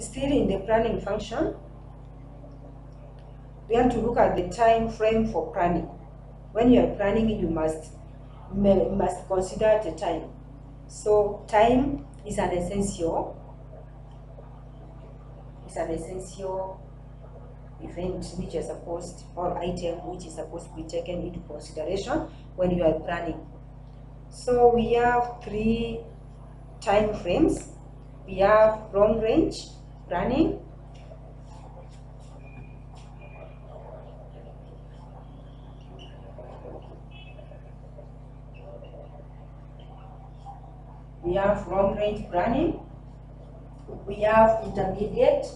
still in the planning function, we have to look at the time frame for planning. When you are planning, you must must consider the time. So time is an essential is an essential event which is supposed or item which is supposed to be taken into consideration when you are planning. So we have three time frames. We have long range planning, we have long range planning, we have intermediate,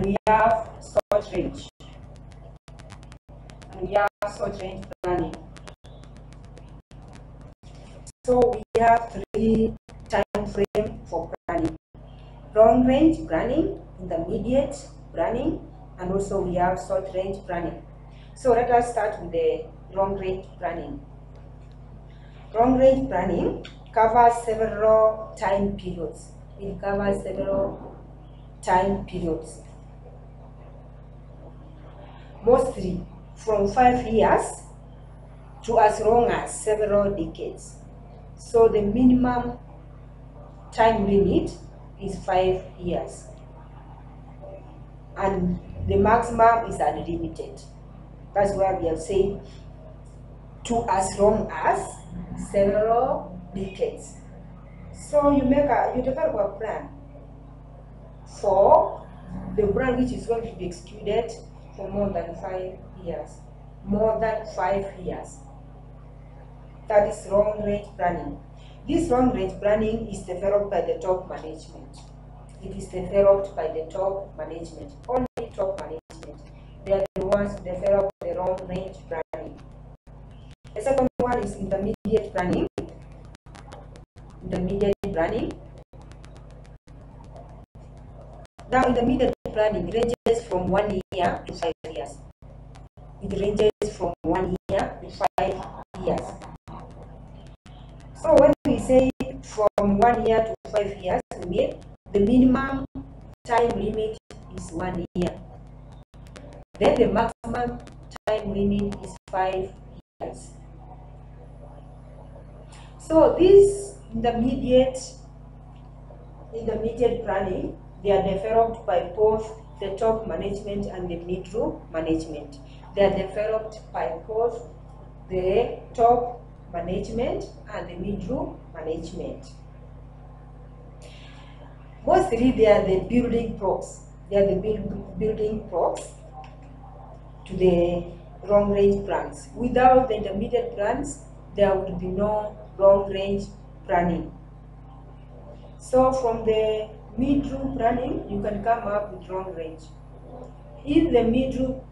and we have short range. And we have range planning. So we have three time frame for planning. Long range planning, intermediate planning, and also we have short range planning. So let us start with the long range planning. Long range planning covers several time periods. It covers several time periods. Mostly from five years to as long as several decades. So the minimum time limit is five years. And the maximum is unlimited. That's why we have said to as long as several decades. So you make a you develop a plan for the brand which is going to be executed for more than five years. More than five years. That is long range planning. This long range planning is developed by the top management. It is developed by the top management. Only top management. They are the ones who develop the long range planning. The second one is intermediate planning. Intermediate planning. Now, intermediate planning from one year to five years. It ranges from one year to five years. So when we say from one year to five years, we mean the minimum time limit is one year. Then the maximum time limit is five years. So this intermediate intermediate planning, they are developed by both the top management and the middle management. They are developed by both the top management and the middle management. Mostly they are the building blocks. They are the build, building blocks to the long range plans. Without the intermediate plans, there would be no long range planning. So from the middle planning, you can come up with long range. If the middle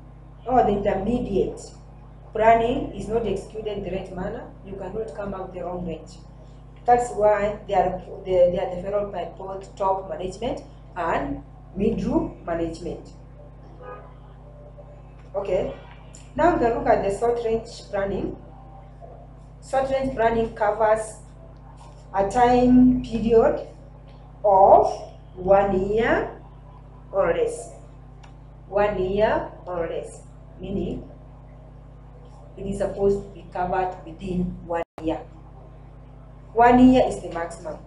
or the intermediate planning is not executed in the right manner, you cannot come up with the long range. That's why they are, they, they are developed by both top management and middle management. Okay, now we can look at the short range planning. Short range planning covers a time period of one year or less. One year or less, meaning it is supposed to be covered within one year. One year is the maximum.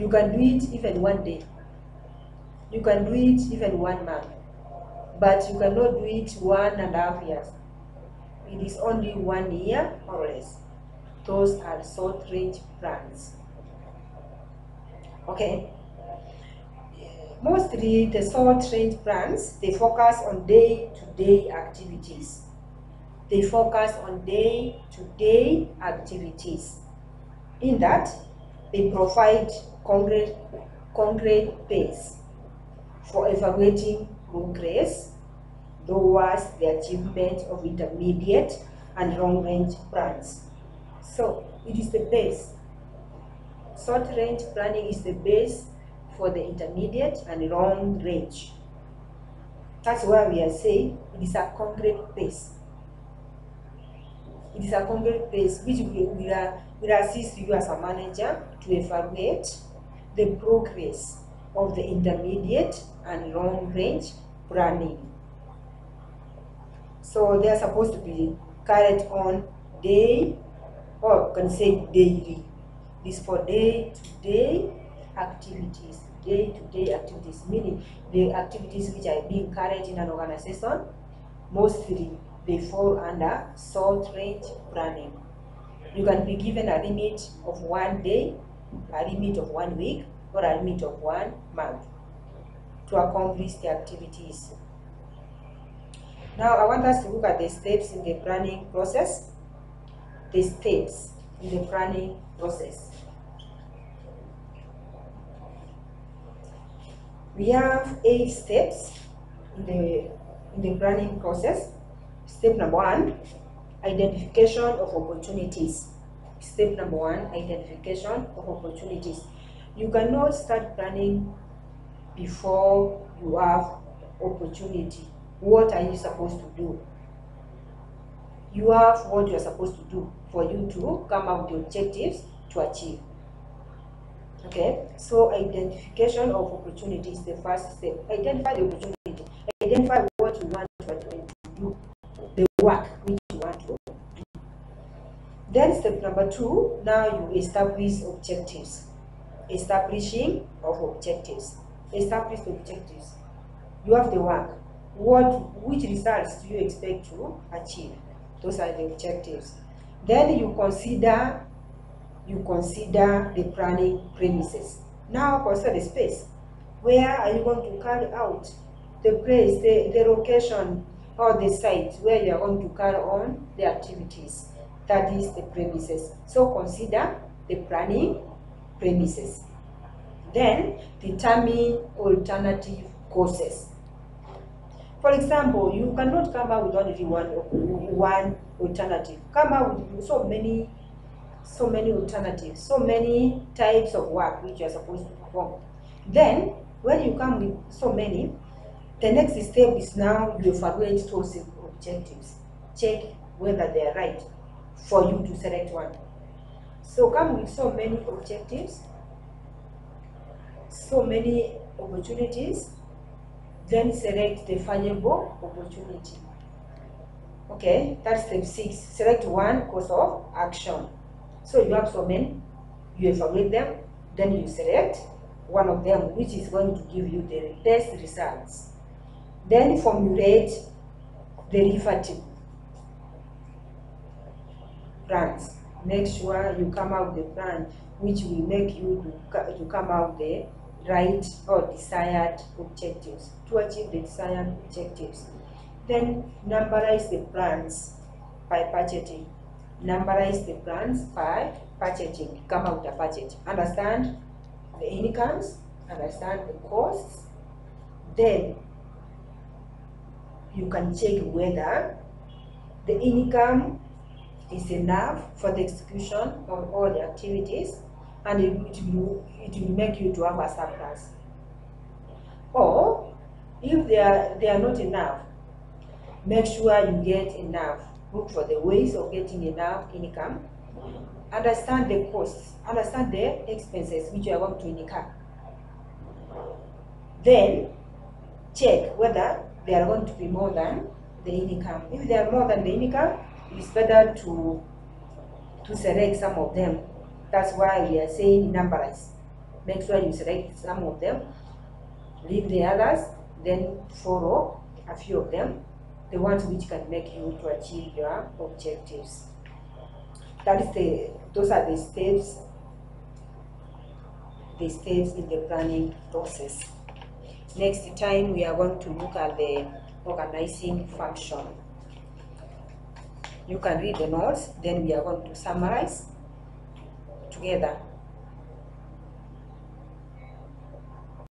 You can do it even one day. You can do it even one month. But you cannot do it one and a half years. It is only one year or less. Those are short range plans. Okay. Mostly the short range plans, they focus on day to day activities. They focus on day to day activities. In that, they provide concrete, concrete base for evaluating progress towards the achievement of intermediate and long range plans. So, it is the base. Short range planning is the base for the intermediate and long range. That's why we are saying it is a concrete base. It is a concrete base which will, will, will assist you as a manager to evaluate the progress of the intermediate and long range planning. So they are supposed to be carried on day or can say daily. This for day to day activities. Day to day activities, meaning the activities which are being carried in an organization, mostly they fall under short range planning. You can be given a limit of one day, a limit of one week, or a limit of one month to accomplish the activities. Now I want us to look at the steps in the planning process. The steps in the planning process. We have eight steps in the in the planning process. Step number one, identification of opportunities. Step number one, identification of opportunities. You cannot start planning before you have opportunity. What are you supposed to do? You have what you are supposed to do for you to come up with the objectives to achieve. Okay, so identification of opportunity is the first step. Identify the opportunity. Identify what you want to do, the work which you want to do. Then step number two, now you establish objectives. Establishing of objectives. Establish objectives. You have the work. What, which results do you expect to achieve? Those are the objectives. Then you consider you consider the planning premises. Now consider the space. Where are you going to carry out the place, the, the location or the site where you are going to carry on the activities? That is the premises. So consider the planning premises. Then determine alternative courses. For example, you cannot come up with only one, one alternative. Come up with so many so many alternatives, so many types of work which you are supposed to perform. Then, when you come with so many, the next step is now you evaluate those objectives. Check whether they are right for you to select one. So come with so many objectives, so many opportunities, then select the valuable opportunity. Okay, that's step six. Select one course of action. So you have so many, you evaluate them, then you select one of them which is going to give you the best results. Then formulate derivative plans. Make sure you come out the plan which will make you to, to come out the right or desired objectives to achieve the desired objectives. Then numberize the plans by budgeting numberize the plans by budgeting, come out a budget. Understand the incomes, understand the costs, then you can check whether the income is enough for the execution of all the activities and it will, it will make you to have a surplus. Or if they are, they are not enough, make sure you get enough look for the ways of getting enough income, understand the costs, understand the expenses which you are going to incur. Then check whether they are going to be more than the income. If they are more than the income, it's better to to select some of them. That's why we are saying numberize. Make sure you select some of them, leave the others, then follow a few of them the ones which can make you to achieve your objectives. That is the, those are the steps, the steps in the planning process. Next time we are going to look at the organizing function. You can read the notes, then we are going to summarize together